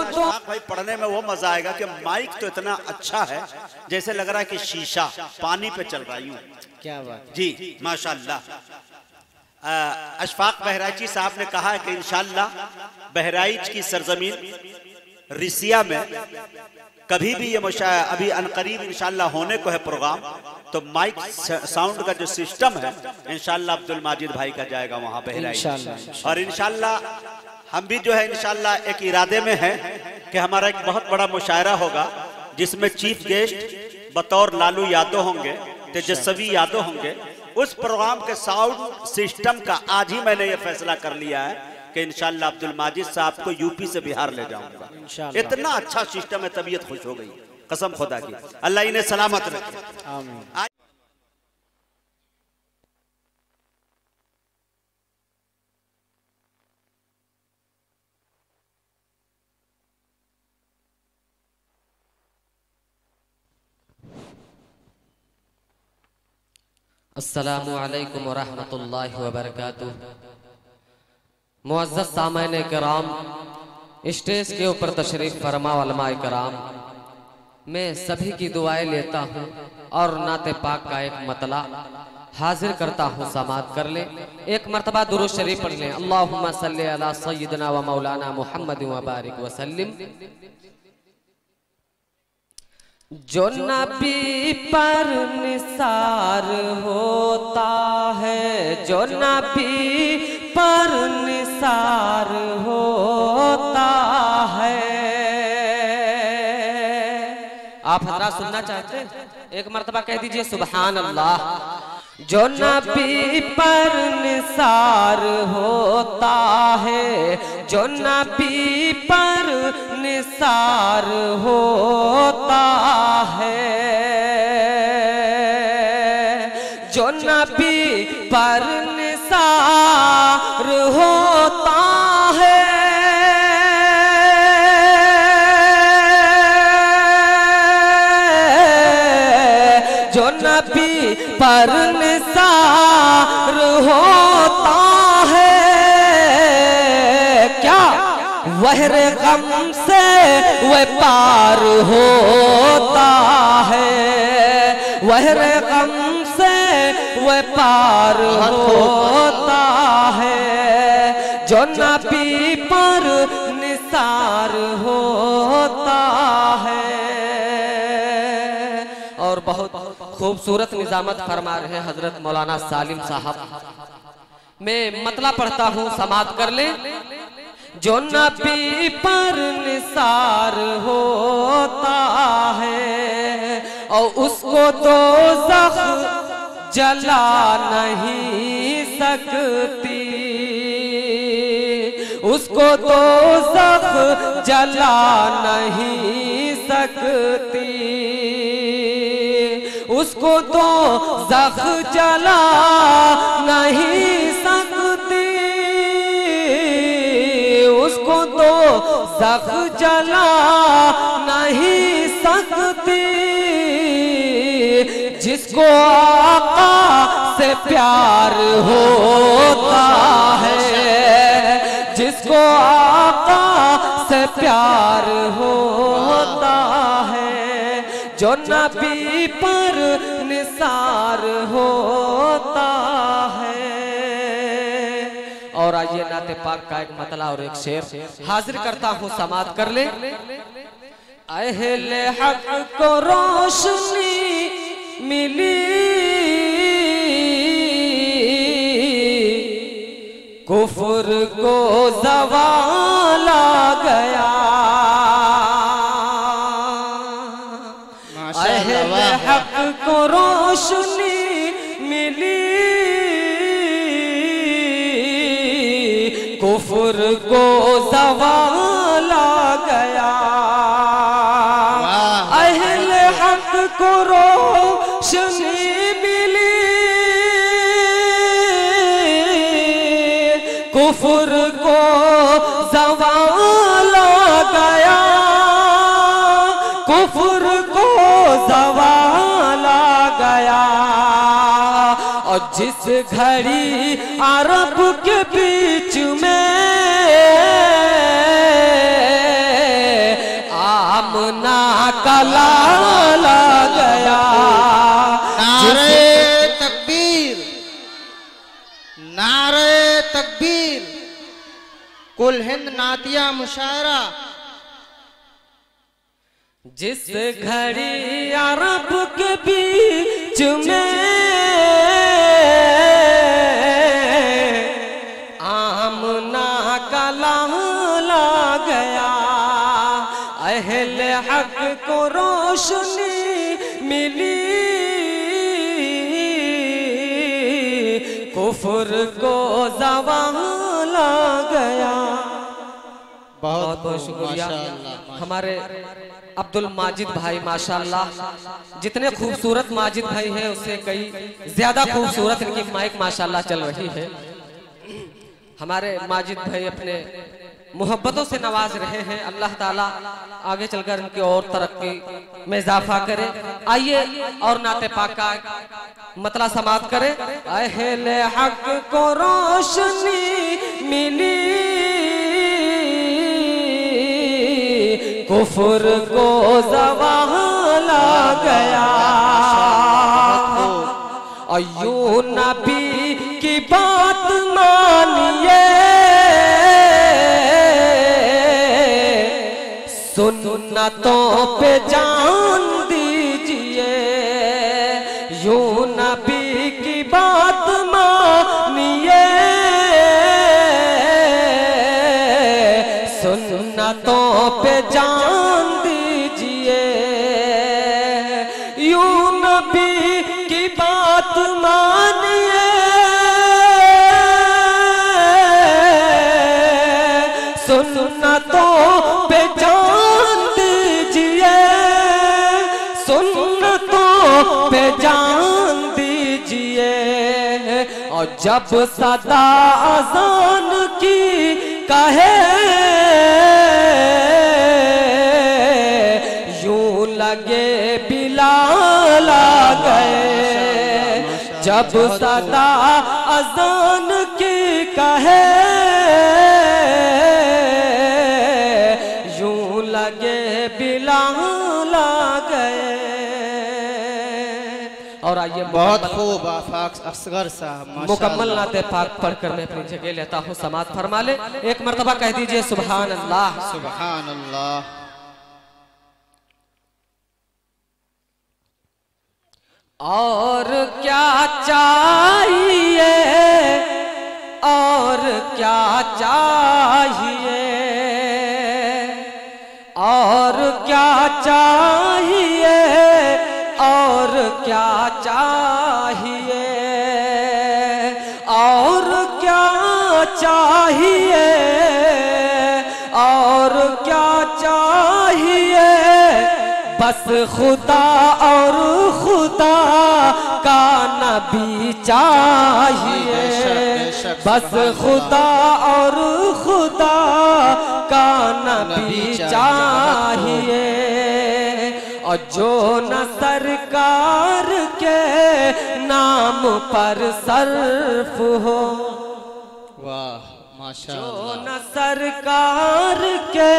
अशफाक भाई पढ़ने में वो मज़ा आएगा कि माइक तो इतना अच्छा है जैसे लग रहा है कि शीशा पानी पे चल रहा यूँ। क्या बात जी माशाल्लाह। अशफाक बहराइची साहब ने कहा है कि इंशाल्लाह बहराइच की सरजमीन रिसिया में कभी भी ये मुशा अभी अनकरीब इंशाल्लाह होने को है प्रोग्राम। तो माइक साउंड का जो सिस्टम है इंशाल्लाह अब्दुल माजिद भाई का जाएगा वहाँ बहराइच। और इनशाला हम भी जो है इनशाला एक इरादे में है कि हमारा एक बहुत बड़ा मुशायरा होगा जिसमें चीफ गेस्ट बतौर लालू यादव होंगे तेजस्वी यादव होंगे। उस प्रोग्राम के साउंड सिस्टम का आज ही मैंने ये फैसला कर लिया है कि इंशाल्लाह अब्दुल माजिद साहब को यूपी से बिहार ले जाऊँगा। इतना अच्छा सिस्टम है तबीयत खुश हो गई। कसम खुदा की। अल्लाह इन्हें सलामत रखे। आमीन। असलकम वरहमतुल्लाहि वबरकातुह। मुअज़्ज़ज़ सामईन कराम स्टेज के ऊपर तशरीफ़ फरमा वलमा कराम मैं सभी की दुआएँ लेता हूँ और नाते पाक का एक मतला हाजिर करता हूँ समात कर ले। एक मरतबा दुरुद शरीफ पढ़ लें। सल्ली अला सय्यिदना व मौलाना मुहम्मद व बारिक वसल्लिम जो नबी पर निसार होता है, जो नबी पर निसार होता है आप हजरा सुनना चाहते हैं? एक मरतबा कह दीजिए सुबहान अल्लाह जो नबी पर निसार होता है जो नबी पर निसार होता है। जो नबी पर निसार होता पर निसार होता है। क्या वहर गम से वह पार होता है? वहर गम से वह पार होता है। जो नबी पर निसार होता है। और बहुत खूबसूरत निजामत फरमा रहे हज़रत मौलाना सालिम साहब। मैं मतला पढ़ता हूँ, समाप्त कर ले। जो नबी पर निसार होता है, और उसको तो जला नहीं सकती। उसको तो जला नहीं सकती। उसको तो जख चला नहीं सकती। उसको तो जख चला नहीं सकती। जिसको आका से प्यार होता है, जिसको आका से प्यार होता है, जो नबी पर निसार होता है। और आइए नाते पाक का एक मतला और एक शेर हाजिर करता हूँ, समाप्त कर ले। अहले हक को रोशनी मिली। कुफर को जवाला गया। हक को रोशनी मिली। कुफर को जवाला गया। अहले हक को रोशनी मिली। कुफर जिस घड़ी अरब के बीच में आमना कला गया। नारे तकबीर नारे तकबीर कुल हिंद नातिया मुशायरा। जिस घड़ी अरब के बीच में रोशनी मिली। कुफर को जवाला गया। बहुत बहुत शुक्रिया। हमारे अब्दुल माजिद भाई माशाल्लाह। जितने खूबसूरत माजिद भाई हैं उससे कई ज़्यादा खूबसूरत इनकी माइक माशाल्लाह चल रही है। हमारे माजिद भाई अपने मोहब्बतों से नवाज़ रहे हैं। अल्लाह ताला आगे चलकर इनकी और तरक्की में इजाफा करे। आइए और नाते पाक मतला समाप्त करें। अहले हक को रोशनी मिली। कुफर को जवाला गया। और यूँ नबी की सुन्नतों पे जान दीजिए। यू नबी की बात मानिए। सुन्नतों पे जान दीजिए। यूँ नबी और जब सदा अजान की कहे, यूँ लगे बिलाल गए। जब सदा अजान की कहे आइए बहुत खूब आफाक असगर साहब मुकम्मल नाते पाक पढ़कर मैं अपनी जगह लेता हूँ समाज फरमा ले। एक मरतबा कह दीजिए सुबहान अल्लाह सुबहान अल्लाह और क्या चाहिए? और क्या चाहिए? और क्या चाहिए? क्या चाहिए? और क्या चाहिए? और क्या चाहिए? बस खुदा और खुदा का नबी चाहिए। बस खुदा और खुदा का नबी चाहिए। और जो न सरकार के नाम पर सर्फ हो। वाह माशा जो न सरकार के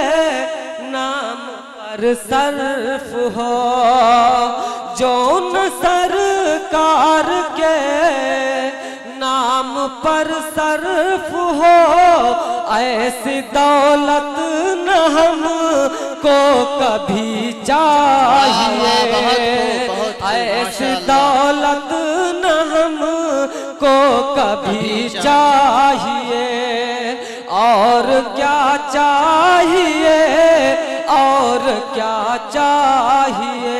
नाम पर सर्फ हो। जो न सरकार के नाम पर सर्फ हो ऐसी दौलत न हम को कभी चाहिए। बहुत खूब, ऐसी दौलत न हम को कभी चाहिए। और क्या चाहिए? और क्या चाहिए?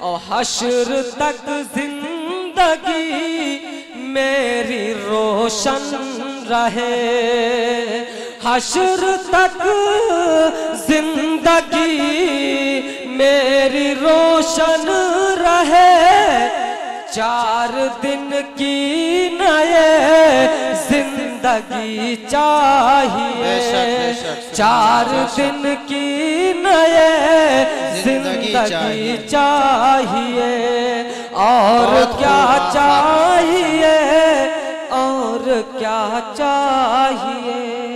और हश्र तक ज़िंदगी मेरी रोशन रहे। हश्र तक ज़िंदगी मेरी रोशन रहे। चार दिन की नए ज़िंदगी चाहिए। चार दिन की नए ज़िंदगी। चाहिए। और क्या चाहिए? और क्या चाहिए?